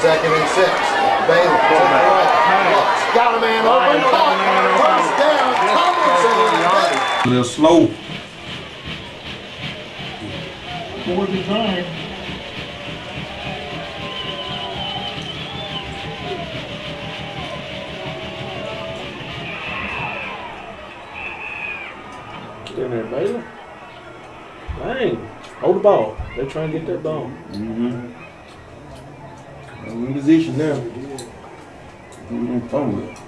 Second and six. Bailey. to the right. Looks. Got a man open. Caught. First down. Tomlinson. A little slow. Fourth and nine. Get in there, Baylor. Dang. Hold the ball. They're trying to get that ball. Mm-hmm. I'm in position now. We're gonna fumble it.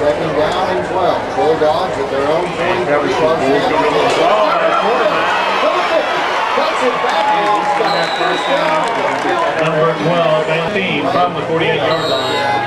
Second down and 12. Bulldogs at their own 23. Close in. Cuts it. Number 12, 19, from the 48 yard line.